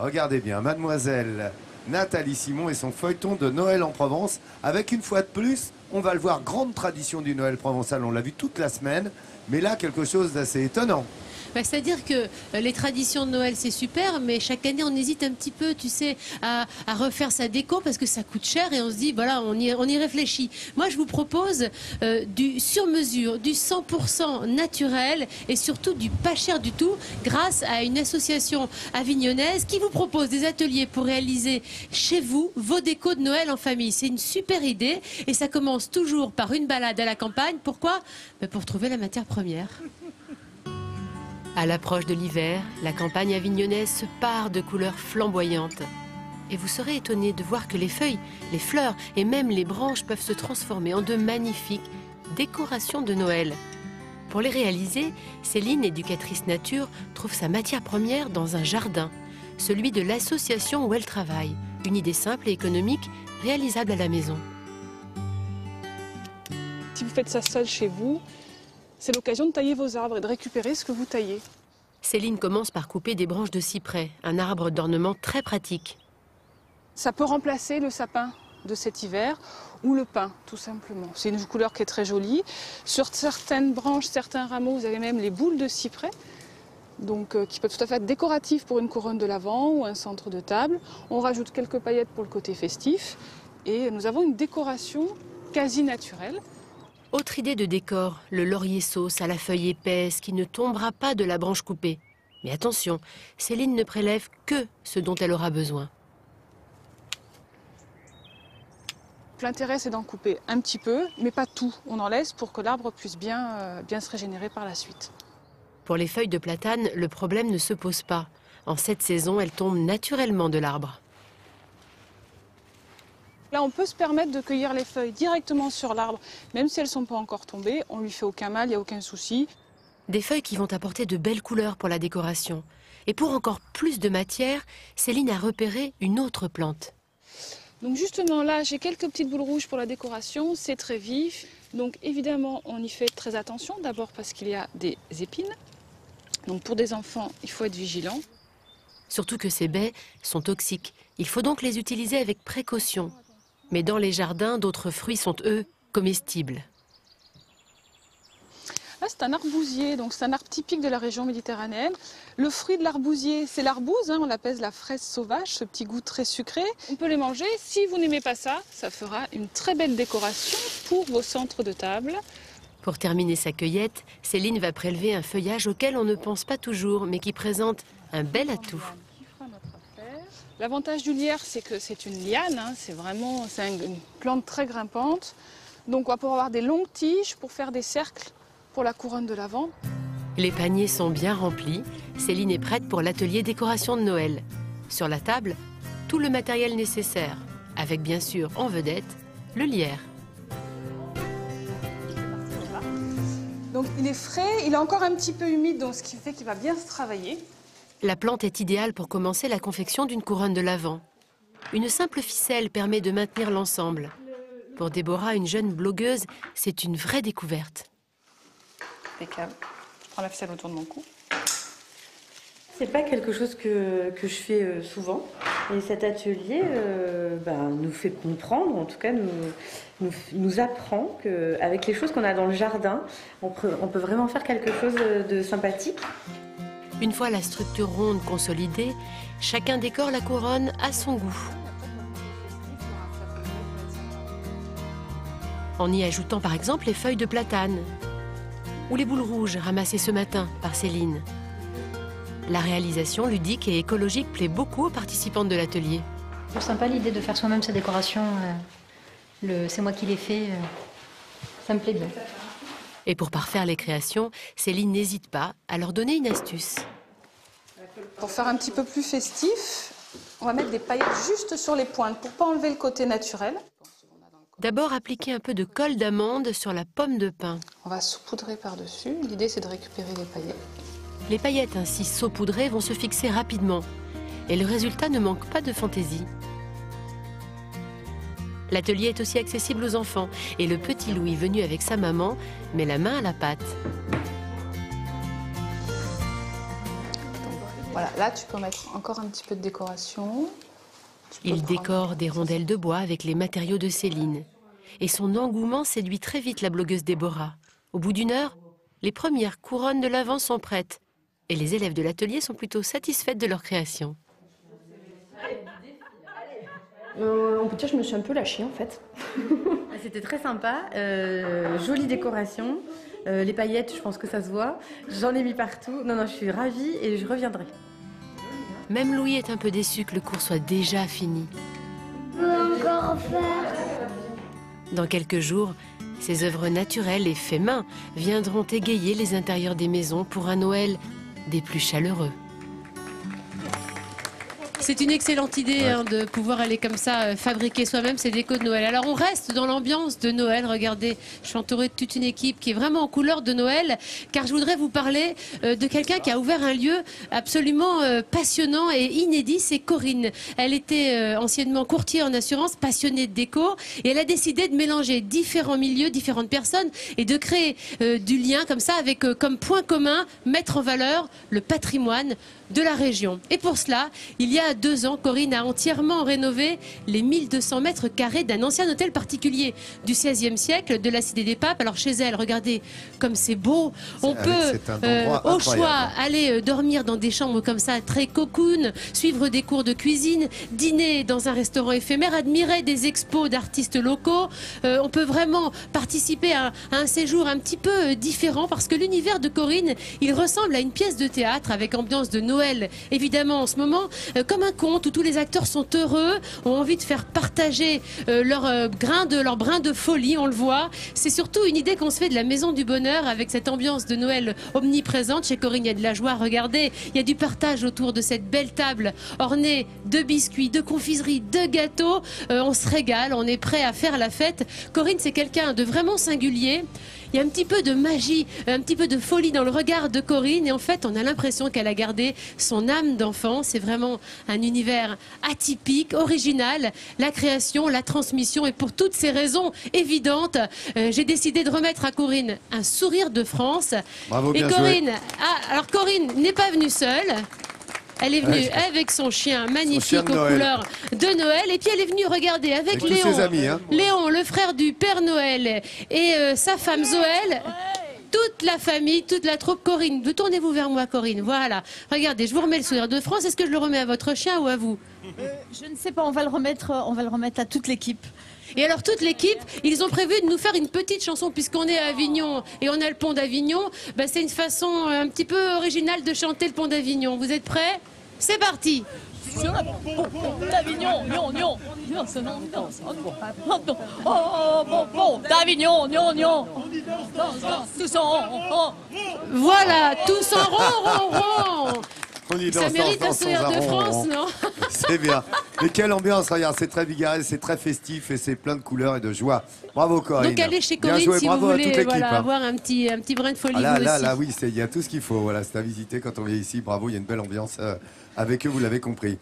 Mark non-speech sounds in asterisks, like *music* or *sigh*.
Regardez bien, mademoiselle Nathalie Simon et son feuilleton de Noël en Provence, avec une fois de plus, on va le voir, grande tradition du Noël provençal, on l'a vu toute la semaine, mais là, quelque chose d'assez étonnant. Bah, C'est-à-dire que euh, les traditions de Noël, c'est super, mais chaque année, on hésite un petit peu, tu sais, à, refaire sa déco parce que ça coûte cher et on se dit, voilà, on y, on y réfléchit. Moi, je vous propose euh, du sur-mesure, du 100% naturel et surtout du pas cher du tout grâce à une association avignonnaise qui vous propose des ateliers pour réaliser chez vous vos décos de Noël en famille. C'est une super idée et ça commence toujours par une balade à la campagne. Pourquoi? Bah, Pour trouver la matière première. À l'approche de l'hiver, la campagne avignonnaise se pare de couleurs flamboyantes. Et vous serez étonné de voir que les feuilles, les fleurs et même les branches peuvent se transformer en de magnifiques décorations de Noël. Pour les réaliser, Céline, éducatrice nature, trouve sa matière première dans un jardin, celui de l'association où elle travaille. Une idée simple et économique, réalisable à la maison. Si vous faites ça seul chez vous, c'est l'occasion de tailler vos arbres et de récupérer ce que vous taillez. Céline commence par couper des branches de cyprès, un arbre d'ornement très pratique. Ça peut remplacer le sapin de cet hiver ou le pin, tout simplement. C'est une couleur qui est très jolie. Sur certaines branches, certains rameaux, vous avez même les boules de cyprès, donc euh, qui peuvent tout à fait être décoratifs pour une couronne de l'Avent ou un centre de table. On rajoute quelques paillettes pour le côté festif et nous avons une décoration quasi naturelle. Autre idée de décor, le laurier sauce à la feuille épaisse qui ne tombera pas de la branche coupée. Mais attention, Céline ne prélève que ce dont elle aura besoin. L'intérêt, c'est d'en couper un petit peu, mais pas tout. On en laisse pour que l'arbre puisse bien, euh, bien se régénérer par la suite. Pour les feuilles de platane, le problème ne se pose pas. En cette saison, elles tombent naturellement de l'arbre. Là, on peut se permettre de cueillir les feuilles directement sur l'arbre, même si elles ne sont pas encore tombées. On lui fait aucun mal, il n'y a aucun souci. Des feuilles qui vont apporter de belles couleurs pour la décoration. Et pour encore plus de matière, Céline a repéré une autre plante. Donc justement là, j'ai quelques petites boules rouges pour la décoration, c'est très vif. Donc évidemment, on y fait très attention, d'abord parce qu'il y a des épines. Donc pour des enfants, il faut être vigilant. Surtout que ces baies sont toxiques. Il faut donc les utiliser avec précaution. Mais dans les jardins, d'autres fruits sont, eux, comestibles. Là, c'est un arbousier, donc c'est un arbre typique de la région méditerranéenne. Le fruit de l'arbousier, c'est l'arbouze, hein, on l'appelle la fraise sauvage, ce petit goût très sucré. On peut les manger. Si vous n'aimez pas ça, ça fera une très belle décoration pour vos centres de table. Pour terminer sa cueillette, Céline va prélever un feuillage auquel on ne pense pas toujours, mais qui présente un bel atout. L'avantage du lierre, c'est que c'est une liane, hein, c'est vraiment une plante très grimpante. Donc on va pouvoir avoir des longues tiges pour faire des cercles pour la couronne de l'avant. Les paniers sont bien remplis. Céline est prête pour l'atelier décoration de Noël. Sur la table, tout le matériel nécessaire, avec bien sûr en vedette le lierre. Donc il est frais, il est encore un petit peu humide, donc ce qui fait qu'il va bien se travailler. La plante est idéale pour commencer la confection d'une couronne de l'Avent. Une simple ficelle permet de maintenir l'ensemble. Pour Déborah, une jeune blogueuse, c'est une vraie découverte. Impeccable. Je prends la ficelle autour de mon cou. C'est pas quelque chose que, que je fais euh, souvent. Et cet atelier euh, ben, nous fait comprendre, en tout cas nous, nous, nous apprend qu'avec les choses qu'on a dans le jardin, on peut, on peut vraiment faire quelque chose de, de sympathique. Une fois la structure ronde consolidée, chacun décore la couronne à son goût. En y ajoutant par exemple les feuilles de platane ou les boules rouges ramassées ce matin par Céline. La réalisation ludique et écologique plaît beaucoup aux participantes de l'atelier. C'est sympa l'idée de faire soi-même sa décoration. euh, c'est moi qui l'ai fait. euh, ça me plaît bien. Et pour parfaire les créations, Céline n'hésite pas à leur donner une astuce. Pour faire un petit peu plus festif, on va mettre des paillettes juste sur les pointes pour pas enlever le côté naturel. D'abord, appliquer un peu de colle d'amande sur la pomme de pin. On va saupoudrer par-dessus. L'idée c'est de récupérer les paillettes. Les paillettes ainsi saupoudrées vont se fixer rapidement et le résultat ne manque pas de fantaisie. L'atelier est aussi accessible aux enfants et le petit Louis venu avec sa maman met la main à la pâte. Voilà, là tu peux mettre encore un petit peu de décoration. Il décore des rondelles de bois avec les matériaux de Céline. Et son engouement séduit très vite la blogueuse Déborah. Au bout d'une heure, les premières couronnes de l'avant sont prêtes. Et les élèves de l'atelier sont plutôt satisfaites de leur création. Euh, on peut dire que je me suis un peu lâchée en fait. C'était très sympa, euh, jolie décoration, Euh, les paillettes, je pense que ça se voit. J'en ai mis partout. Non, non, je suis ravie et je reviendrai. Même Louis est un peu déçu que le cours soit déjà fini. Dans quelques jours, ces œuvres naturelles et faits main viendront égayer les intérieurs des maisons pour un Noël des plus chaleureux. C'est une excellente idée hein, de pouvoir aller comme ça euh, fabriquer soi-même ses décos de Noël. Alors on reste dans l'ambiance de Noël. Regardez, je suis entourée de toute une équipe qui est vraiment en couleur de Noël, car je voudrais vous parler euh, de quelqu'un qui a ouvert un lieu absolument euh, passionnant et inédit. C'est Corinne. Elle était euh, anciennement courtier en assurance, passionnée de déco, et elle a décidé de mélanger différents milieux, différentes personnes, et de créer du lien comme ça avec comme point commun mettre en valeur le patrimoine de la région. Et pour cela, il y a deux ans, Corinne a entièrement rénové les 1200 mètres carrés d'un ancien hôtel particulier du XVIe siècle, de la Cité des Papes. Alors chez elle, regardez comme c'est beau. On peut, endroit au choix, aller euh, dormir dans des chambres comme ça, très cocoon, suivre des cours de cuisine, dîner dans un restaurant éphémère, admirer des expos d'artistes locaux. Euh, on peut vraiment participer à, à un séjour un petit peu euh, différent parce que l'univers de Corinne, il ressemble à une pièce de théâtre avec ambiance de Noël, évidemment en ce moment, euh, comme un conte où tous les acteurs sont heureux, ont envie de faire partager euh, leur euh, grain de brin de folie, on le voit. C'est surtout une idée qu'on se fait de la maison du bonheur avec cette ambiance de Noël omniprésente. Chez Corinne, il y a de la joie. Regardez, il y a du partage autour de cette belle table ornée de biscuits, de confiseries, de gâteaux. On se régale, on est prêt à faire la fête. Corinne, c'est quelqu'un de vraiment singulier. Il y a un petit peu de magie, un petit peu de folie dans le regard de Corinne et en fait on a l'impression qu'elle a gardé son âme d'enfant. C'est vraiment un univers atypique, original. La création, la transmission et pour toutes ces raisons évidentes, euh, j'ai décidé de remettre à Corinne un sourire de France. Bravo, et bien joué. Corinne, ah, alors Corinne n'est pas venue seule. Elle est venue Ouais, avec son chien magnifique aux Noël. couleurs de Noël. Et puis elle est venue regarder avec, Léon. ses amis, hein. Léon, le frère du Père Noël et euh, sa femme Zoël. Toute la famille, toute la troupe. Corinne, vous tournez-vous vers moi, Corinne? Voilà. Regardez, je vous remets le sourire de France. Est-ce que je le remets à votre chien ou à vous? Je ne sais pas, on va le remettre, on va le remettre à toute l'équipe. Et alors toute l'équipe, ils ont prévu de nous faire une petite chanson puisqu'on est à Avignon et on a le pont d'Avignon. Bah, c'est une façon euh, un petit peu originale de chanter le pont d'Avignon. Vous êtes prêts? C'est parti. Sur la d'Avignon, nion, nion, nion, ce nom, nom, oh, bon, d'Avignon, nion, nion, danse, danse, tous en rond, Voilà, tous en rond, rond, rond. Ça danse, mérite un danse, sourire danse, de danse, France, non? C'est bien. *laughs* Mais quelle ambiance, regarde, c'est très bigarré, c'est très festif et c'est plein de couleurs et de joie. Bravo Corinne. Donc allez chez Bien Corinne joué, si vous bravo à toute voulez voilà, hein. avoir un petit, un petit brin de folie Ah là, là, aussi. là, oui, c'est- il y a tout ce qu'il faut. Voilà, c'est à visiter quand on vient ici. Bravo, il y a une belle ambiance euh, avec eux, vous l'avez compris.